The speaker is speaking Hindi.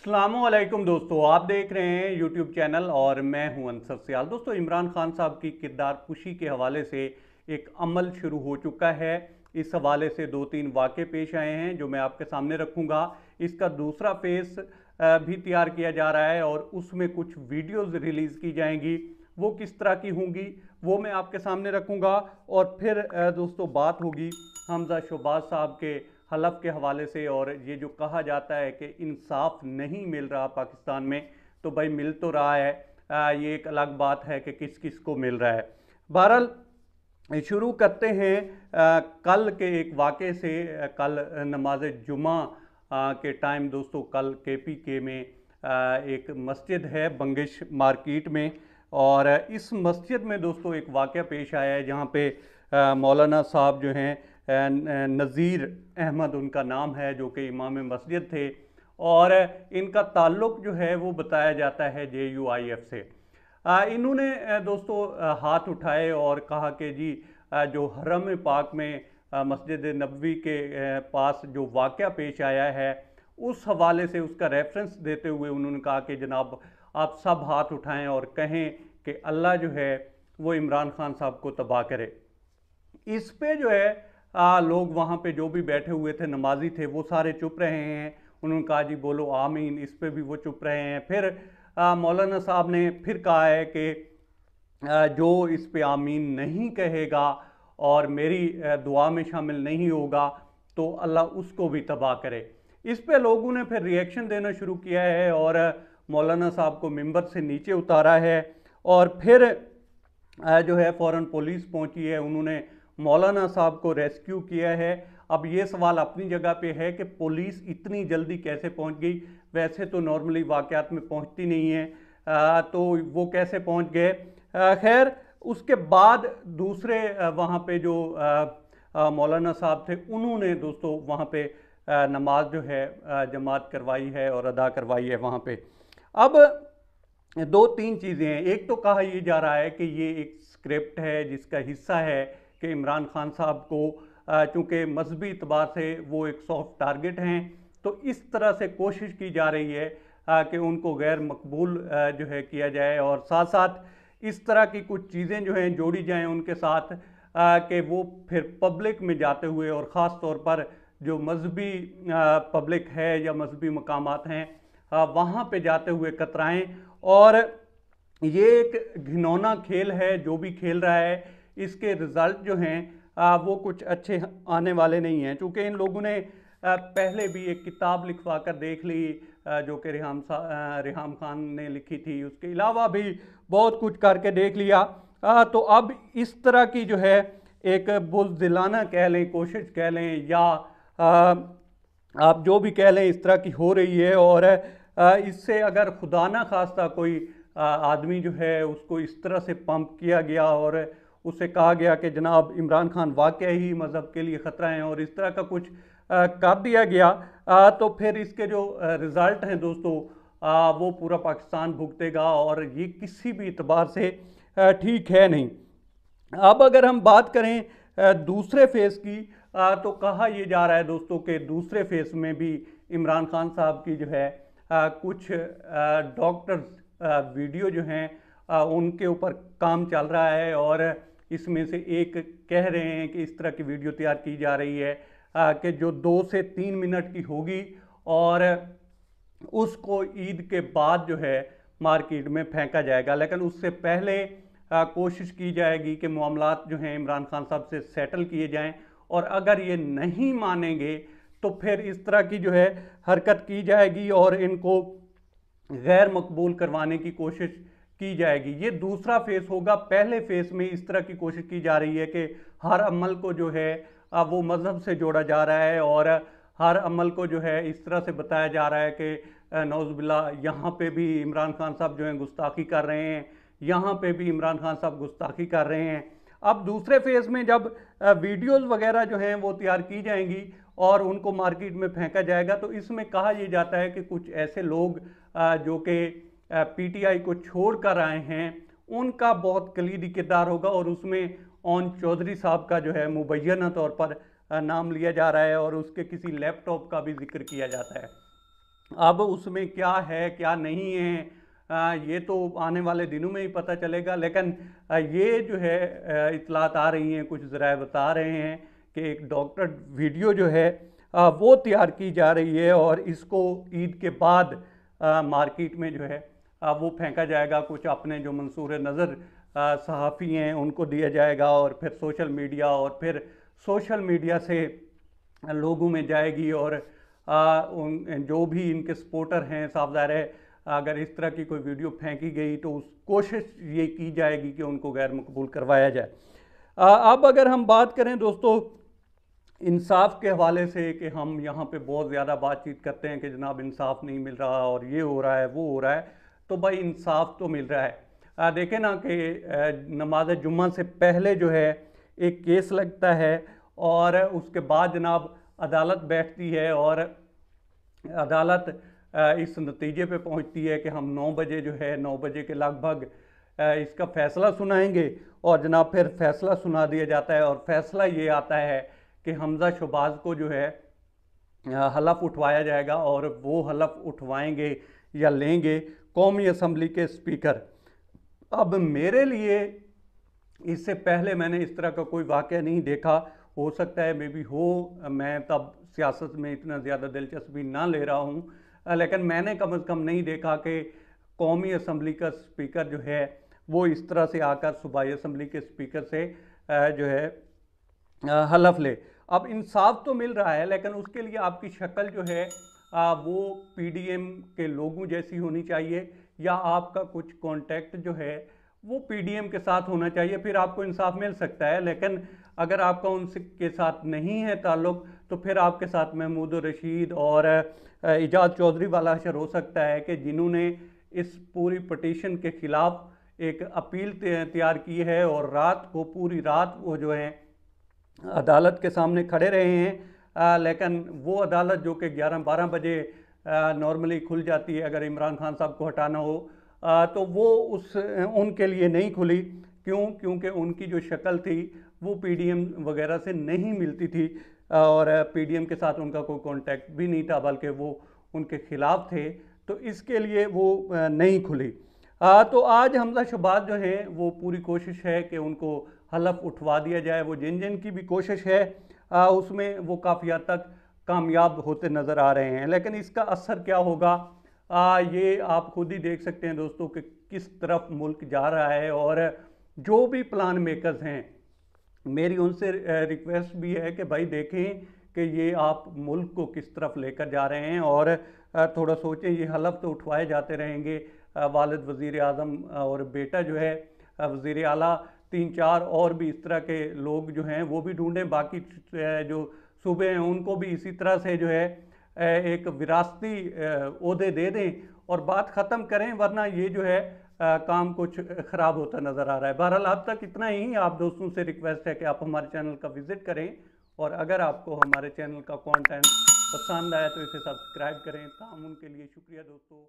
असलकुम दोस्तों, आप देख रहे हैं यूट्यूब चैनल और मैं हूँ अंसर सियाल। दोस्तों, इमरान खान साहब की किरदार कुशी के हवाले से एक अमल शुरू हो चुका है। इस हवाले से दो तीन वाक़े पेश आए हैं, जो मैं आपके सामने रखूँगा। इसका दूसरा फेस भी तैयार किया जा रहा है और उसमें कुछ वीडियोज़ रिलीज़ की जाएँगी। वो किस तरह की होंगी, वो मैं आपके सामने रखूँगा। और फिर दोस्तों, बात होगी हमजा शोबाज साहब के हलफ के हवाले से और ये जो कहा जाता है कि इंसाफ नहीं मिल रहा पाकिस्तान में तो भाई मिल तो रहा है। आ, ये एक अलग बात है कि किस किस को मिल रहा है। बहरहाल शुरू करते हैं आ, कल के एक वाक़े से कल नमाज़ जुमा आ, के टाइम दोस्तों कल के पी के में आ, एक मस्जिद है बंगिश मार्केट में और इस मस्जिद में दोस्तों एक वाक़ पेश आया है जहाँ पे मौलाना साहब जो हैं नज़ीर अहमद उनका नाम है, जो कि इमाम मस्जिद थे। और इनका ताल्लुक़ जो है, वो बताया जाता है जे यू आई एफ़ से। इन्होंने दोस्तों हाथ उठाए और कहा कि जी जो हरम पाक में मस्जिद नबवी के पास जो वाक़ पेश आया है, उस हवाले से उसका रेफरेंस देते हुए उन्होंने कहा कि जनाब, आप सब हाथ उठाएँ और कहें कि अल्लाह जो है, वो इमरान खान साहब को तबाह करे। इस पे जो है आ, लोग वहाँ पे जो भी बैठे हुए थे नमाजी थे वो सारे चुप रहे हैं। उन्होंने कहा जी बोलो आमीन इस पे भी वो चुप रहे हैं। फिर मौलाना साहब ने फिर कहा है कि जो इस पे आमीन नहीं कहेगा और मेरी दुआ में शामिल नहीं होगा तो अल्लाह उसको भी तबाह करे। इस पे लोगों ने फिर रिएक्शन देना शुरू किया है और मौलाना साहब को मेंबर से नीचे उतारा है। और फिर जो है फ़ौर पुलिस पहुँची है। उन्होंने मौलाना साहब को रेस्क्यू किया है। अब ये सवाल अपनी जगह पे है कि पुलिस इतनी जल्दी कैसे पहुँच गई? वैसे तो नॉर्मली वाक़ात में पहुँचती नहीं है। आ, तो वो कैसे पहुँच गए? खैर उसके बाद दूसरे वहाँ पे जो मौलाना साहब थे उन्होंने दोस्तों वहाँ पे नमाज़ जो है जमात करवाई है और अदा करवाई है वहाँ पे। अब दो तीन चीज़ें हैं। एक तो कहा यह जा रहा है कि ये एक स्क्रिप्ट है जिसका हिस्सा है कि इमरान खान साहब को चूँकि मजहबी अतबार से वो एक सॉफ्ट टारगेट हैं तो इस तरह से कोशिश की जा रही है कि उनको गैर मकबूल जो है किया जाए और साथ साथ इस तरह की कुछ चीज़ें जो हैं जोड़ी जाएँ उनके साथ कि वो फिर पब्लिक में जाते हुए और ख़ास तौर पर जो मजहबी पब्लिक है या मजहबी मकाम हैं वहाँ पे जाते हुए कतराएँ और ये एक घिनौना खेल है, जो भी खेल रहा है इसके रिज़ल्ट जो हैं वो कुछ अच्छे आने वाले नहीं हैं। चूँकि इन लोगों ने पहले भी एक किताब लिखवा कर देख ली जो कि रिहाम रिहाम खान ने लिखी थी। उसके अलावा भी बहुत कुछ करके देख लिया। तो अब इस तरह की जो है, एक बुजदिलाना कह लें, कोशिश कह लें, या आप जो भी कह लें, इस तरह की हो रही है। और इससे अगर खुदा ना खास्ता कोई आदमी जो है, उसको इस तरह से पंप किया गया और उससे कहा गया कि जनाब इमरान खान वाक़ ही मज़हब के लिए ख़तरा हैं और इस तरह का कुछ कर दिया गया। आ, तो फिर इसके जो रिज़ल्ट हैं दोस्तों आ, वो पूरा पाकिस्तान भुगतेगा और ये किसी भी एतबार से ठीक है नहीं। अब अगर हम बात करें दूसरे फ़ेज़ की तो कहा यह जा रहा है दोस्तों के दूसरे फ़ेज़ में भी इमरान खान साहब की जो है कुछ डॉक्टर्स वीडियो जो हैं उनके ऊपर काम चल रहा है और इसमें से एक कह रहे हैं कि इस तरह की वीडियो तैयार की जा रही है कि जो दो से तीन मिनट की होगी और उसको ईद के बाद जो है मार्केट में फेंका जाएगा। लेकिन उससे पहले आ, कोशिश की जाएगी कि मामला जो हैं इमरान खान साहब से सेटल किए जाएँ और अगर ये नहीं मानेंगे तो फिर इस तरह की जो है हरकत की जाएगी और इनको गैर मकबूल करवाने की कोशिश की जाएगी। ये दूसरा फेस होगा। पहले फेस में इस तरह की कोशिश की जा रही है कि हर अमल को जो है वो मज़हब से जोड़ा जा रहा है और हर अमल को जो है, इस तरह से बताया जा रहा है कि नौजबिल्ला, यहाँ पे भी इमरान खान साहब जो हैं गुस्ताखी कर रहे हैं। यहाँ पे भी इमरान खान साहब गुस्ताखी कर रहे हैं। अब दूसरे फ़ेज़ में जब वीडियोस वगैरह जो हैं, वो तैयार की जाएँगी और उनको मार्केट में फेंका जाएगा तो इसमें कहा यह जाता है कि कुछ ऐसे लोग जो कि पीटीआई को छोड़ कर आए हैं, उनका बहुत कलीदी किरदार होगा और उसमें ओन चौधरी साहब का जो है मुबैना तौर पर नाम लिया जा रहा है और उसके किसी लैपटॉप का भी ज़िक्र किया जाता है। अब उसमें क्या है, क्या नहीं है ये तो आने वाले दिनों में ही पता चलेगा, लेकिन ये जो है इतलात आ रही हैं, कुछ ज़रा बता रहे हैं कि एक डॉक्टर वीडियो जो है वो तैयार की जा रही है और इसको ईद के बाद मार्केट में जो है वो फेंका जाएगा कुछ अपने जो मंसूर नज़र सहाफ़ी हैं उनको दिया जाएगा और फिर सोशल मीडिया और फिर सोशल मीडिया से लोगों में जाएगी और आ, उन जो भी इनके सपोर्टर हैं साफदार है अगर इस तरह की कोई वीडियो फेंकी गई तो उस कोशिश ये की जाएगी कि उनको गैर मकबूल करवाया जाए। आ, अब अगर हम बात करें दोस्तों इंसाफ के हवाले से कि हम यहाँ पे बहुत ज़्यादा बातचीत करते हैं कि जनाब इंसाफ नहीं मिल रहा और ये हो रहा है वो हो रहा है तो भाई इंसाफ तो मिल रहा है। देखें ना कि नमाज़ जुम्मा से पहले जो है, एक केस लगता है और उसके बाद जनाब अदालत बैठती है और अदालत इस नतीजे पे पहुँचती है कि हम 9 बजे जो है 9 बजे के लगभग इसका फ़ैसला सुनाएँगे और जनाब फिर फ़ैसला सुना दिया जाता है और फ़ैसला ये आता है कि हमज़ा शबाज को जो है हलफ उठवाया जाएगा और वो हलफ उठवाएँगे या लेंगे कौमी असम्बली के स्पीकर। अब मेरे लिए इससे पहले मैंने इस तरह का कोई वाक़ नहीं देखा। हो सकता है मे बी हो, मैं तब सियासत में इतना ज़्यादा दिलचस्पी ना ले रहा हूँ। लेकिन मैंने कम अज़ कम नहीं देखा कि कौमी असम्बली का स्पीकर जो है, वो इस तरह से आकर सूबाई असम्बली के स्पीकर से जो है हलफ ले। अब इंसाफ तो मिल रहा है, लेकिन उसके लिए आपकी शक्ल जो है वो पीडीएम के लोगों जैसी होनी चाहिए या आपका कुछ कांटेक्ट जो है, वो पीडीएम के साथ होना चाहिए, फिर आपको इंसाफ मिल सकता है। लेकिन अगर आपका उनके साथ नहीं है ताल्लुक तो फिर आपके साथ महमूद रशीद और इजाज़ चौधरी वाला अशर हो सकता है कि जिन्होंने इस पूरी पटिशन के ख़िलाफ़ एक अपील तैयार की है और रात को, पूरी रात वो जो है, अदालत के सामने खड़े रहे हैं। लेकिन वो अदालत जो कि 11-12 बजे नॉर्मली खुल जाती है अगर इमरान खान साहब को हटाना हो आ, तो वो उस उनके लिए नहीं खुली। क्यों? क्योंकि उनकी जो शक्ल थी वो पीडीएम वगैरह से नहीं मिलती थी और पीडीएम के साथ उनका कोई कांटेक्ट भी नहीं था बल्कि वो उनके ख़िलाफ़ थे तो इसके लिए वो नहीं खुली। आ, तो आज हमजा शबाज जो हैं वो पूरी कोशिश है कि उनको हलफ उठवा दिया जाए। वो जिन जिन की भी कोशिश है आ, उसमें वो काफ़ी हद तक कामयाब होते नज़र आ रहे हैं। लेकिन इसका असर क्या होगा? आ, ये आप खुद ही देख सकते हैं दोस्तों कि किस तरफ़ मुल्क जा रहा है और जो भी प्लान मेकर्स हैं मेरी उनसे रिक्वेस्ट भी है कि भाई देखें कि ये आप मुल्क को किस तरफ़ लेकर जा रहे हैं और थोड़ा सोचें ये हलफ तो उठवाए जाते रहेंगे। वालद वज़ी अजम और बेटा जो है वज़ी अला तीन चार और भी इस तरह के लोग जो हैं, वो भी ढूंढें। बाकी जो सूबे हैं, उनको भी इसी तरह से जो है एक विरासती अहदे दे दें और बात ख़त्म करें, वरना ये जो है काम कुछ ख़राब होता नज़र आ रहा है। बहरहाल, अब तक इतना ही। आप दोस्तों से रिक्वेस्ट है कि आप हमारे चैनल का विज़िट करें और अगर आपको हमारे चैनल का कंटेंट पसंद आया तो इसे सब्सक्राइब करें। ताम उनके लिए शुक्रिया दोस्तों।